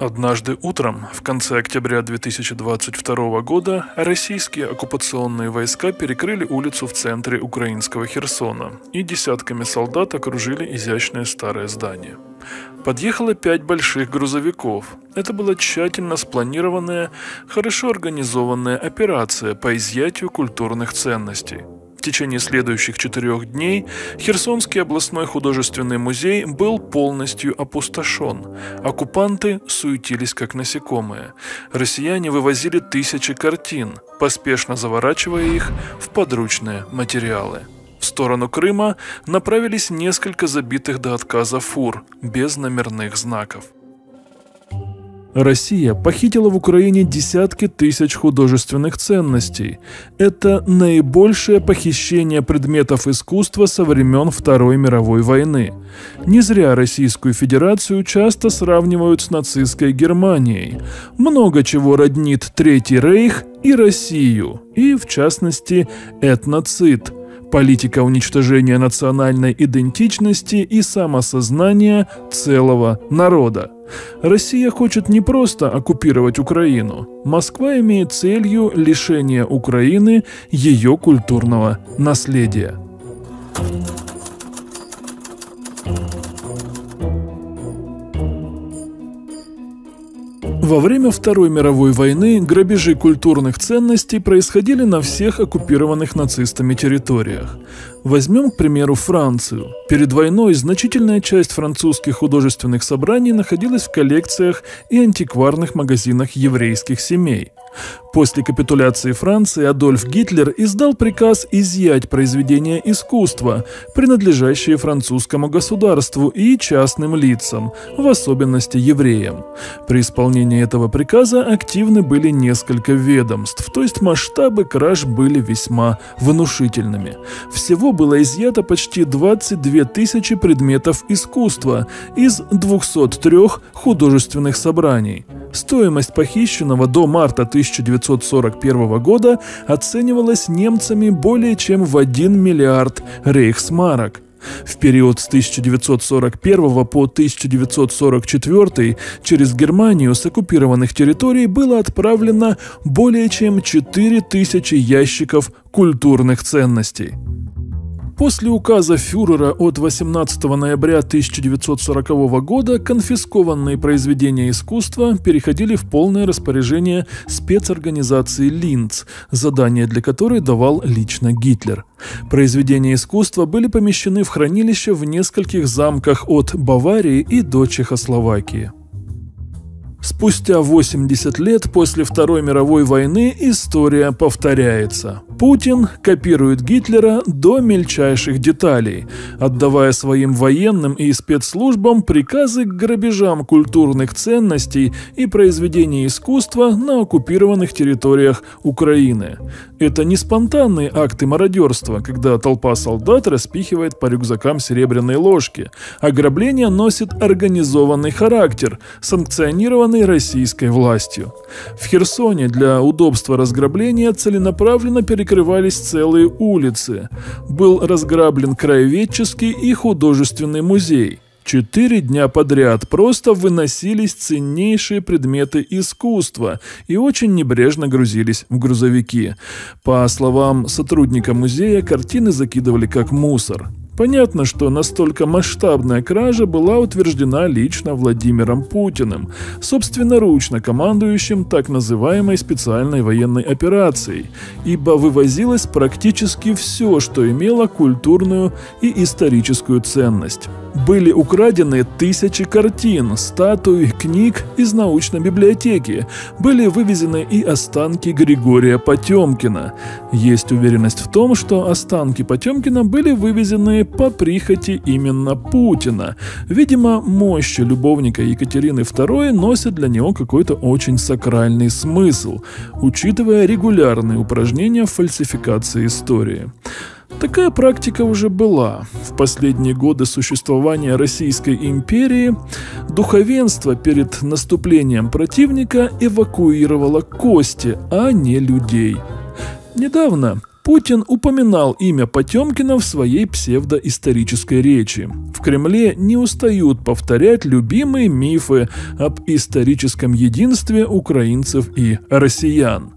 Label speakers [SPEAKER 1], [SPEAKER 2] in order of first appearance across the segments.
[SPEAKER 1] Однажды утром, в конце октября 2022 года, российские оккупационные войска перекрыли улицу в центре украинского Херсона и десятками солдат окружили изящное старое здание. Подъехало пять больших грузовиков. Это была тщательно спланированная, хорошо организованная операция по изъятию культурных ценностей – в течение следующих четырех дней Херсонский областной художественный музей был полностью опустошен. Оккупанты суетились как насекомые. Россияне вывозили тысячи картин, поспешно заворачивая их в подручные материалы. В сторону Крыма направились несколько забитых до отказа фур без номерных знаков. Россия похитила в Украине десятки тысяч художественных ценностей. Это наибольшее похищение предметов искусства со времен Второй мировой войны. Не зря Российскую Федерацию часто сравнивают с нацистской Германией. Много чего роднит Третий Рейх и Россию, и в частности этноцид – политика уничтожения национальной идентичности и самосознания целого народа. Россия хочет не просто оккупировать Украину. Москва имеет целью лишения Украины ее культурного наследия. Во время Второй мировой войны грабежи культурных ценностей происходили на всех оккупированных нацистами территориях. Возьмем, к примеру, Францию. Перед войной значительная часть французских художественных собраний находилась в коллекциях и антикварных магазинах еврейских семей. После капитуляции Франции Адольф Гитлер издал приказ изъять произведения искусства, принадлежащие французскому государству и частным лицам, в особенности евреям. При исполнении этого приказа активны были несколько ведомств, то есть масштабы краж были весьма внушительными. Всего было изъято почти 22 тысячи предметов искусства из 203 художественных собраний. Стоимость похищенного до марта 1941 года оценивалась немцами более чем в 1 миллиард рейхсмарок. В период с 1941 по 1944 через Германию с оккупированных территорий было отправлено более чем 4000 ящиков культурных ценностей. После указа фюрера от 18 ноября 1940 года конфискованные произведения искусства переходили в полное распоряжение спецорганизации Линц, задание для которой давал лично Гитлер. Произведения искусства были помещены в хранилище в нескольких замках от Баварии и до Чехословакии. Спустя 80 лет после Второй мировой войны история повторяется. Путин копирует Гитлера до мельчайших деталей, отдавая своим военным и спецслужбам приказы к грабежам культурных ценностей и произведений искусства на оккупированных территориях Украины. Это не спонтанные акты мародерства, когда толпа солдат распихивает по рюкзакам серебряные ложки. Ограбление носит организованный характер, санкционированный российской властью. В Херсоне для удобства разграбления целенаправленно перекрывались целые улицы. Был разграблен краеведческий и художественный музей. Четыре дня подряд просто выносились ценнейшие предметы искусства и очень небрежно грузились в грузовики. По словам сотрудника музея, картины закидывали как мусор. Понятно, что настолько масштабная кража была утверждена лично Владимиром Путиным, собственноручно командующим так называемой специальной военной операцией, ибо вывозилось практически все, что имело культурную и историческую ценность. Были украдены тысячи картин, статуй, книг из научной библиотеки. Были вывезены и останки Григория Потемкина. Есть уверенность в том, что останки Потемкина были вывезены по прихоти именно Путина. Видимо, мощи любовника Екатерины II носят для него какой-то очень сакральный смысл, учитывая регулярные упражнения в фальсификации истории. Такая практика уже была. В последние годы существования Российской империи духовенство перед наступлением противника эвакуировало кости, а не людей. Недавно Путин упоминал имя Потемкина в своей псевдоисторической речи. В Кремле не устают повторять любимые мифы об историческом единстве украинцев и россиян.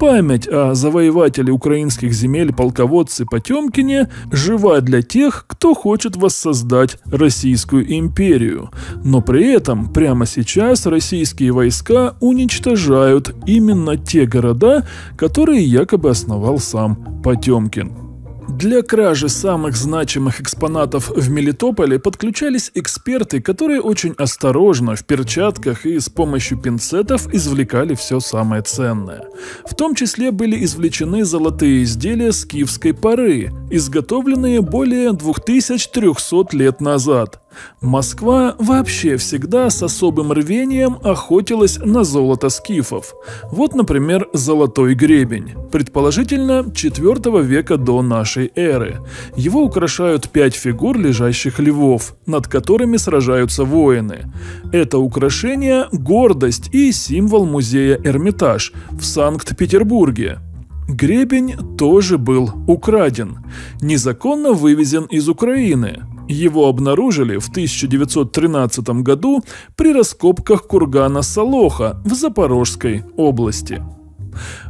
[SPEAKER 1] Память о завоевателе украинских земель полководце Потемкине жива для тех, кто хочет воссоздать Российскую империю. Но при этом прямо сейчас российские войска уничтожают именно те города, которые якобы основал сам Потемкин. Для кражи самых значимых экспонатов в Мелитополе подключались эксперты, которые очень осторожно, в перчатках и с помощью пинцетов извлекали все самое ценное. В том числе были извлечены золотые изделия скифской поры, изготовленные более 2300 лет назад. Москва вообще всегда с особым рвением охотилась на золото скифов. Вот, например, золотой гребень, предположительно 4 века до нашей эры. Его украшают пять фигур лежащих львов, над которыми сражаются воины. Это украшение – гордость и символ музея Эрмитаж в Санкт-Петербурге. Гребень тоже был украден, незаконно вывезен из Украины. Его обнаружили в 1913 году при раскопках кургана Солоха в Запорожской области.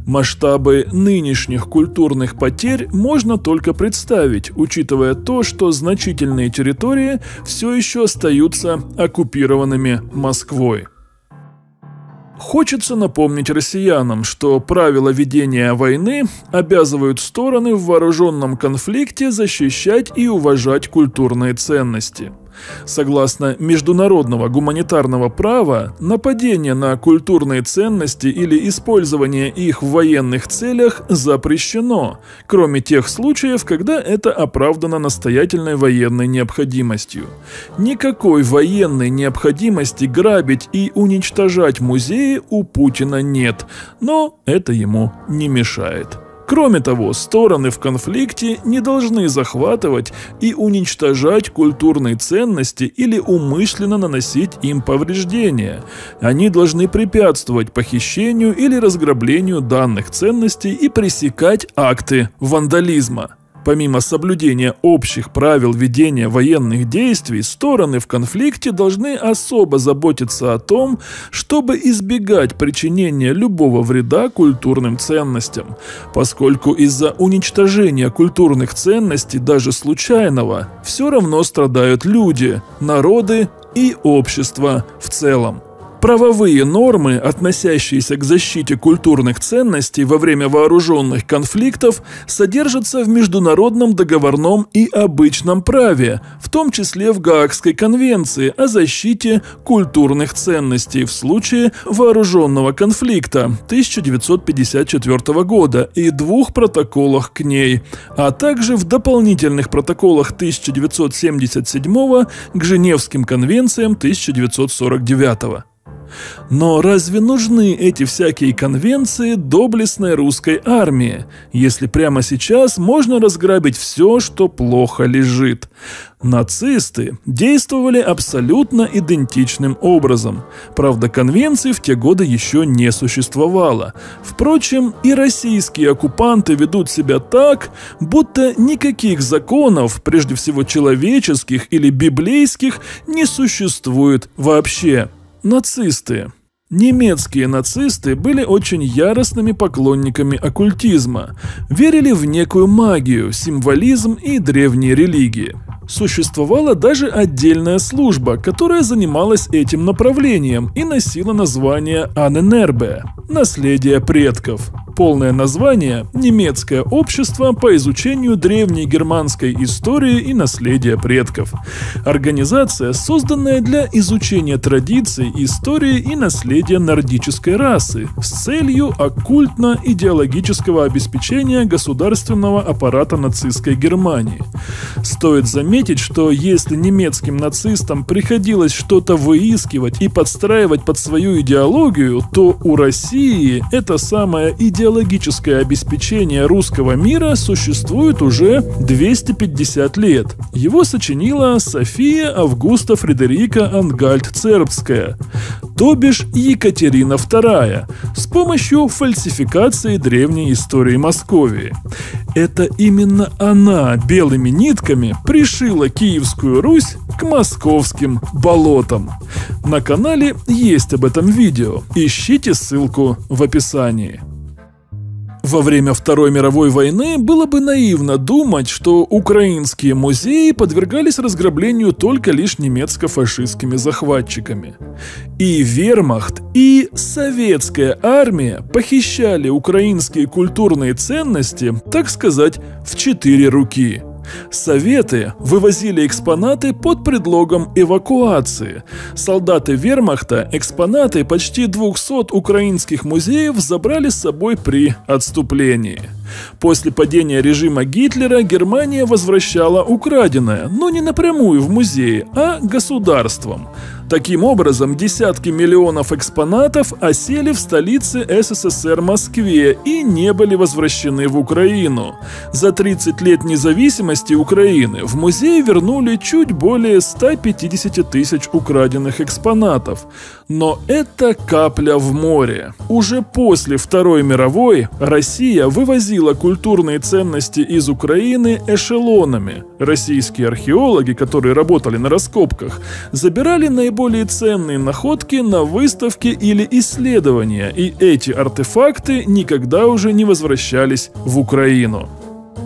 [SPEAKER 1] Масштабы нынешних культурных потерь можно только представить, учитывая то, что значительные территории все еще остаются оккупированными Москвой. Хочется напомнить россиянам, что правила ведения войны обязывают стороны в вооруженном конфликте защищать и уважать культурные ценности. Согласно международного гуманитарного права, нападение на культурные ценности или использование их в военных целях запрещено, кроме тех случаев, когда это оправдано настоятельной военной необходимостью. Никакой военной необходимости грабить и уничтожать музеи у Путина нет, но это ему не мешает. Кроме того, стороны в конфликте не должны захватывать и уничтожать культурные ценности или умышленно наносить им повреждения. Они должны препятствовать похищению или разграблению данных ценностей и пресекать акты вандализма. Помимо соблюдения общих правил ведения военных действий, стороны в конфликте должны особо заботиться о том, чтобы избегать причинения любого вреда культурным ценностям, поскольку из-за уничтожения культурных ценностей, даже случайного, все равно страдают люди, народы и общество в целом. Правовые нормы, относящиеся к защите культурных ценностей во время вооруженных конфликтов, содержатся в международном договорном и обычном праве, в том числе в Гаагской конвенции о защите культурных ценностей в случае вооруженного конфликта 1954 года и двух протоколах к ней, а также в дополнительных протоколах 1977 к Женевским конвенциям 1949. Но разве нужны эти всякие конвенции доблестной русской армии, если прямо сейчас можно разграбить все, что плохо лежит? Нацисты действовали абсолютно идентичным образом. Правда, конвенций в те годы еще не существовало. Впрочем, и российские оккупанты ведут себя так, будто никаких законов, прежде всего человеческих или библейских, не существует вообще. Нацисты. Немецкие нацисты были очень яростными поклонниками оккультизма, верили в некую магию, символизм и древние религии. Существовала даже отдельная служба, которая занималась этим направлением и носила название Аненербе – «Наследие предков». Полное название – Немецкое общество по изучению древней германской истории и наследия предков. Организация, созданная для изучения традиций, истории и наследия нордической расы с целью оккультно-идеологического обеспечения государственного аппарата нацистской Германии. Стоит заметить, что если немецким нацистам приходилось что-то выискивать и подстраивать под свою идеологию, то у России это самое идеология идеологическое обеспечение русского мира существует уже 250 лет. Его сочинила София Августа Фредерика Ангальд-Цербская, то бишь Екатерина II, с помощью фальсификации древней истории Московии. Это именно она белыми нитками пришила Киевскую Русь к московским болотам. На канале есть об этом видео. Ищите ссылку в описании. Во время Второй мировой войны было бы наивно думать, что украинские музеи подвергались разграблению только лишь немецко-фашистскими захватчиками. И вермахт, и советская армия похищали украинские культурные ценности, так сказать, в четыре руки – Советы вывозили экспонаты под предлогом эвакуации. Солдаты вермахта экспонаты почти 200 украинских музеев забрали с собой при отступлении. После падения режима Гитлера Германия возвращала украденное, но не напрямую в музеи, а государством. Таким образом, десятки миллионов экспонатов осели в столице СССР Москве и не были возвращены в Украину. За 30 лет независимости Украины в музей вернули чуть более 150 тысяч украденных экспонатов. Но это капля в море. Уже после Второй мировой Россия вывозила культурные ценности из Украины эшелонами. Российские археологи, которые работали на раскопках, забирали наиболее ценные находки на выставке или исследования, и эти артефакты никогда уже не возвращались в Украину.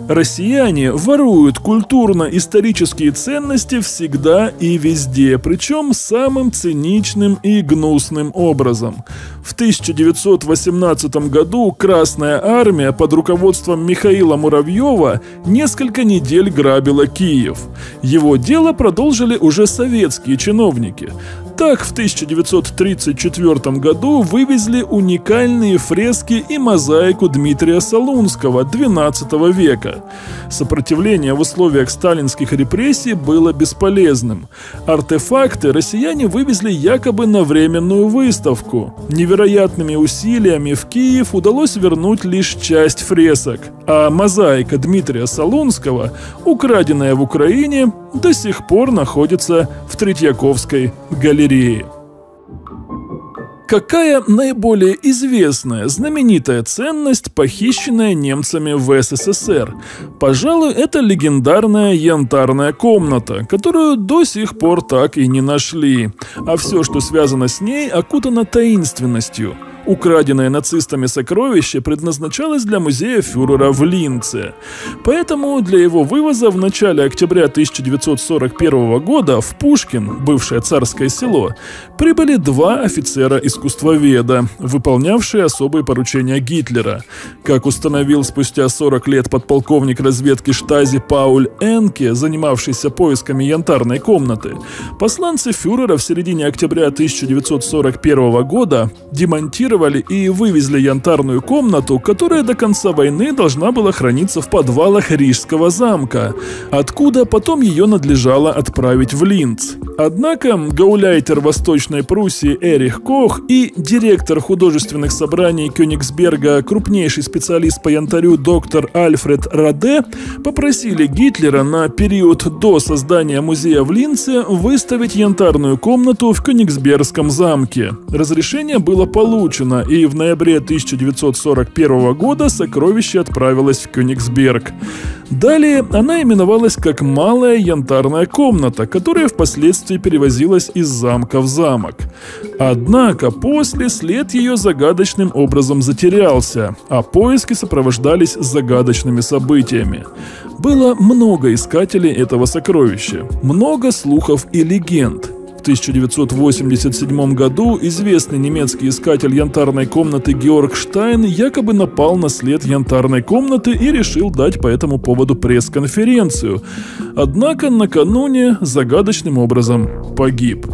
[SPEAKER 1] Россияне воруют культурно-исторические ценности всегда и везде, причем самым циничным и гнусным образом. В 1918 году Красная Армия под руководством Михаила Муравьева несколько недель грабила Киев. Его дело продолжили уже советские чиновники. Так, в 1934 году вывезли уникальные фрески и мозаику Дмитрия Солунского XII века. Сопротивление в условиях сталинских репрессий было бесполезным. Артефакты россияне вывезли якобы на временную выставку. Невероятными усилиями в Киев удалось вернуть лишь часть фресок, а мозаика Дмитрия Солунского, украденная в Украине, до сих пор находится в Третьяковской галерее. Какая наиболее известная, знаменитая ценность, похищенная немцами в СССР? Пожалуй, это легендарная янтарная комната, которую до сих пор так и не нашли. А все, что связано с ней, окутано таинственностью – Украденное нацистами сокровище предназначалось для музея фюрера в Линце. Поэтому для его вывоза в начале октября 1941 года в Пушкин, бывшее царское село, прибыли два офицера-искусствоведа, выполнявшие особые поручения Гитлера. Как установил спустя 40 лет подполковник разведки Штази Пауль Энке, занимавшийся поисками янтарной комнаты, посланцы фюрера в середине октября 1941 года демонтировали демонтировали и вывезли янтарную комнату, которая до конца войны должна была храниться в подвалах Рижского замка, откуда потом ее надлежало отправить в Линц. Однако гауляйтер Восточной Пруссии Эрих Кох и директор художественных собраний Кёнигсберга, крупнейший специалист по янтарю доктор Альфред Раде, попросили Гитлера на период до создания музея в Линце выставить янтарную комнату в Кёнигсбергском замке. Разрешение было получено, захвачена, и в ноябре 1941 года сокровище отправилось в Кёнигсберг. Далее она именовалась как «Малая янтарная комната», которая впоследствии перевозилась из замка в замок. Однако после след ее загадочным образом затерялся, а поиски сопровождались загадочными событиями. Было много искателей этого сокровища, много слухов и легенд – 1987 году известный немецкий искатель янтарной комнаты Георг Штайн якобы напал на след янтарной комнаты и решил дать по этому поводу пресс-конференцию. Однако накануне загадочным образом погиб.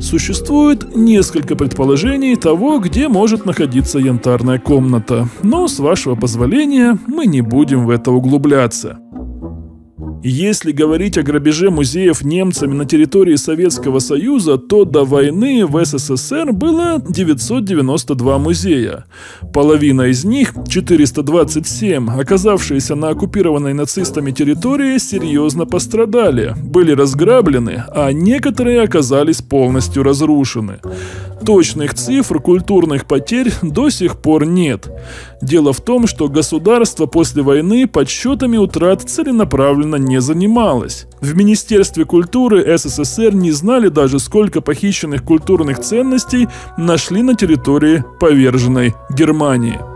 [SPEAKER 1] Существует несколько предположений того, где может находиться янтарная комната, но с вашего позволения мы не будем в это углубляться. Если говорить о грабеже музеев немцами на территории Советского Союза, то до войны в СССР было 992 музея. Половина из них, 427, оказавшиеся на оккупированной нацистами территории, серьезно пострадали, были разграблены, а некоторые оказались полностью разрушены. Точных цифр культурных потерь до сих пор нет. Дело в том, что государство после войны подсчетами утрат целенаправленно не занималось. В Министерстве культуры СССР не знали даже, сколько похищенных культурных ценностей нашли на территории поверженной Германии.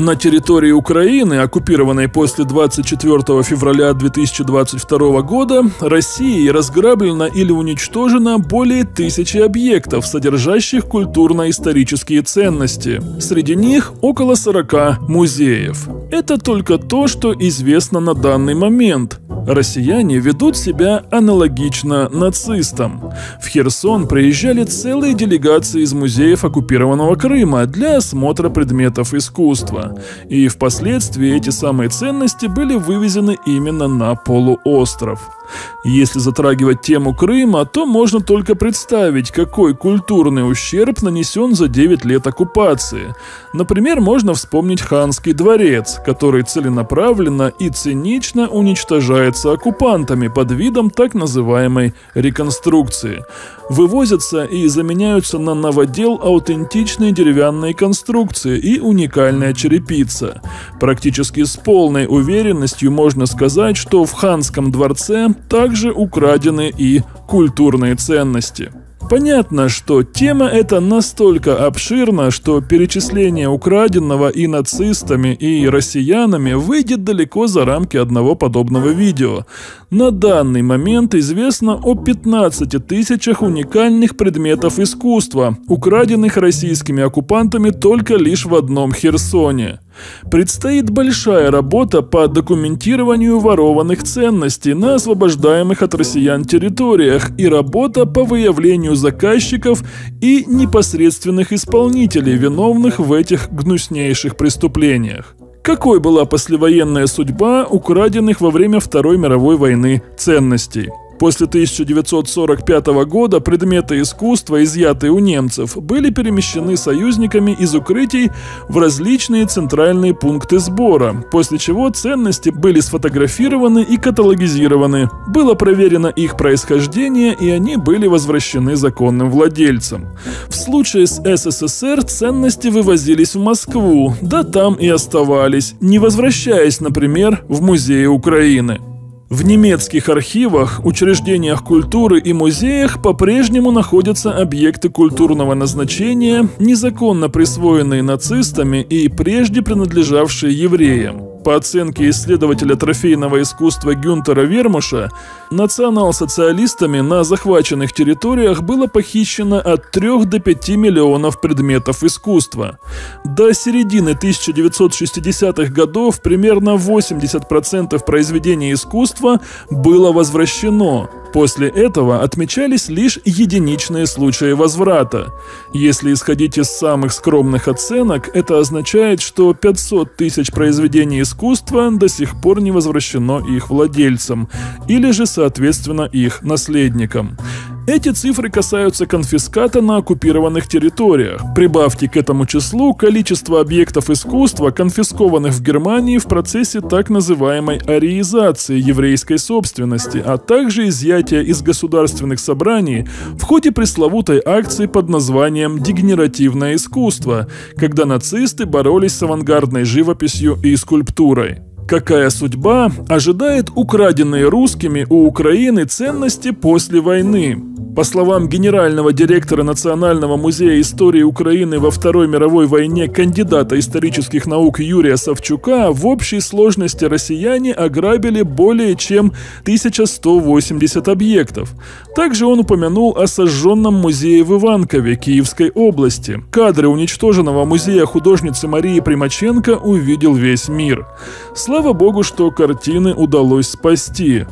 [SPEAKER 1] На территории Украины, оккупированной после 24 февраля 2022 года, Россией разграблено или уничтожено более тысячи объектов, содержащих культурно-исторические ценности. Среди них около 40 музеев. Это только то, что известно на данный момент. Россияне ведут себя аналогично нацистам. В Херсон приезжали целые делегации из музеев оккупированного Крыма для осмотра предметов искусства. И впоследствии эти самые ценности были вывезены именно на полуостров. Если затрагивать тему Крыма, то можно только представить, какой культурный ущерб нанесен за 9 лет оккупации. Например, можно вспомнить Ханский дворец, который целенаправленно и цинично уничтожается оккупантами под видом так называемой реконструкции. Вывозятся и заменяются на новодел аутентичные деревянные конструкции и уникальная черепица. Практически с полной уверенностью можно сказать, что в Ханском дворце также украдены и культурные ценности. Понятно, что тема эта настолько обширна, что перечисление украденного и нацистами, и россиянами выйдет далеко за рамки одного подобного видео. На данный момент известно о 15 тысячах уникальных предметов искусства, украденных российскими оккупантами только лишь в одном Херсоне. Предстоит большая работа по документированию ворованных ценностей на освобождаемых от россиян территориях и работа по выявлению заказчиков и непосредственных исполнителей, виновных в этих гнуснейших преступлениях. Какой была послевоенная судьба украденных во время Второй мировой войны ценностей? После 1945 года предметы искусства, изъятые у немцев, были перемещены союзниками из укрытий в различные центральные пункты сбора, после чего ценности были сфотографированы и каталогизированы. Было проверено их происхождение, и они были возвращены законным владельцам. В случае с СССР ценности вывозились в Москву, да там и оставались, не возвращаясь, например, в музеи Украины. В немецких архивах, учреждениях культуры и музеях по-прежнему находятся объекты культурного назначения, незаконно присвоенные нацистами и прежде принадлежавшие евреям. По оценке исследователя трофейного искусства Гюнтера Вермуша, национал-социалистами на захваченных территориях было похищено от 3 до 5 миллионов предметов искусства. До середины 1960-х годов примерно 80% произведений искусства было возвращено, После этого отмечались лишь единичные случаи возврата. Если исходить из самых скромных оценок, это означает, что 500 тысяч произведений искусства до сих пор не возвращено их владельцам, или же, соответственно, их наследникам. Эти цифры касаются конфиската на оккупированных территориях. Прибавьте к этому числу количество объектов искусства, конфискованных в Германии в процессе так называемой ариизации еврейской собственности, а также изъятия из государственных собраний в ходе пресловутой акции под названием «Дегенеративное искусство», когда нацисты боролись с авангардной живописью и скульптурой. Какая судьба ожидает украденные русскими у Украины ценности после войны? По словам генерального директора Национального музея истории Украины во Второй мировой войне кандидата исторических наук Юрия Савчука, в общей сложности россияне ограбили более чем 1180 объектов. Также он упомянул о сожженном музее в Иванкове, Киевской области. Кадры уничтоженного музея художницы Марии Примаченко увидел весь мир. Слава богу, что картины удалось спасти.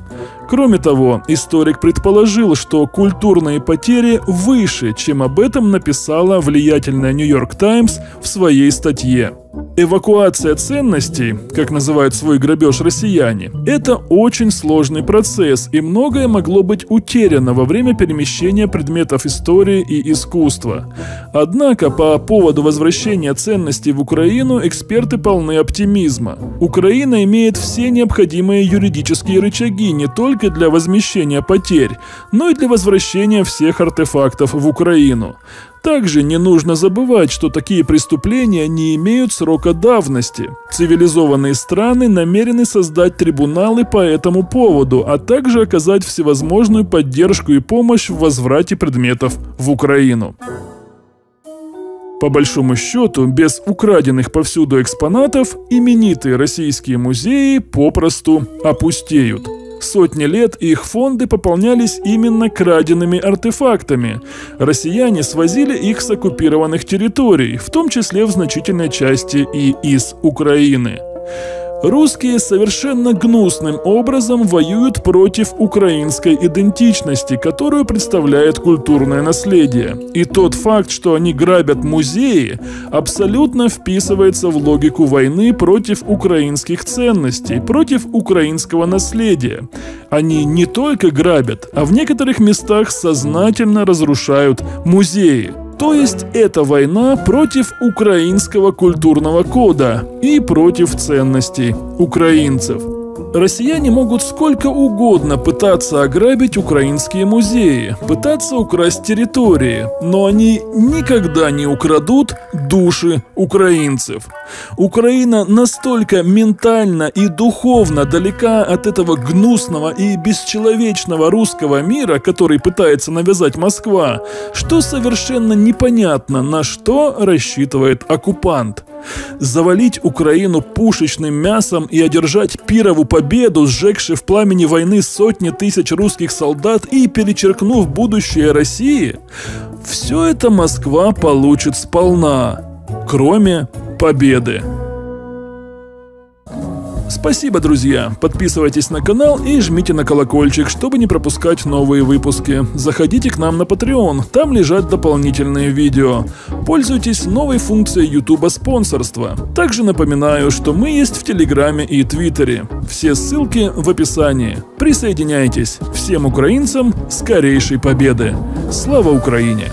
[SPEAKER 1] Кроме того, историк предположил, что культурные потери выше, чем об этом написала влиятельная Нью-Йорк Таймс в своей статье. Эвакуация ценностей, как называют свой грабеж россияне, это очень сложный процесс, и многое могло быть утеряно во время перемещения предметов истории и искусства. Однако по поводу возвращения ценностей в Украину эксперты полны оптимизма. Украина имеет все необходимые юридические рычаги не только для возмещения потерь, но и для возвращения всех артефактов в Украину. Также не нужно забывать, что такие преступления не имеют срока давности. Цивилизованные страны намерены создать трибуналы по этому поводу, а также оказать всевозможную поддержку и помощь в возврате предметов в Украину. По большому счету, без украденных повсюду экспонатов, именитые российские музеи попросту опустеют. Сотни лет их фонды пополнялись именно краденными артефактами. Россияне свозили их с оккупированных территорий, в том числе в значительной части и из Украины. Русские совершенно гнусным образом воюют против украинской идентичности, которую представляет культурное наследие. И тот факт, что они грабят музеи, абсолютно вписывается в логику войны против украинских ценностей, против украинского наследия. Они не только грабят, а в некоторых местах сознательно разрушают музеи. То есть это война против украинского культурного кода и против ценностей украинцев. Россияне могут сколько угодно пытаться ограбить украинские музеи, пытаться украсть территории, но они никогда не украдут души украинцев. Украина настолько ментально и духовно далека от этого гнусного и бесчеловечного русского мира, который пытается навязать Москва, что совершенно непонятно, на что рассчитывает оккупант. Завалить Украину пушечным мясом и одержать пирову победу, сжегши в пламени войны сотни тысяч русских солдат и перечеркнув будущее России, все это Москва получит сполна, кроме победы. Спасибо, друзья. Подписывайтесь на канал и жмите на колокольчик, чтобы не пропускать новые выпуски. Заходите к нам на Patreon, там лежат дополнительные видео. Пользуйтесь новой функцией YouTube спонсорства. Также напоминаю, что мы есть в Телеграме и Твиттере. Все ссылки в описании. Присоединяйтесь. Всем украинцам скорейшей победы. Слава Украине!